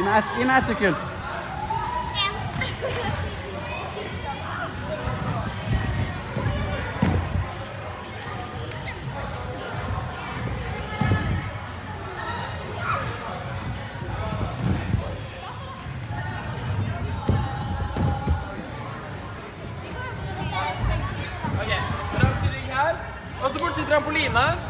Gi meg ett, et sekund. Så bort til trampoline.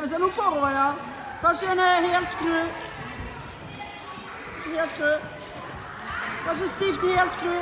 Jeg vil se noe forover, ja. Kanskje en eh, helskru. Kanskje helskru. Kanskje stivt helskru.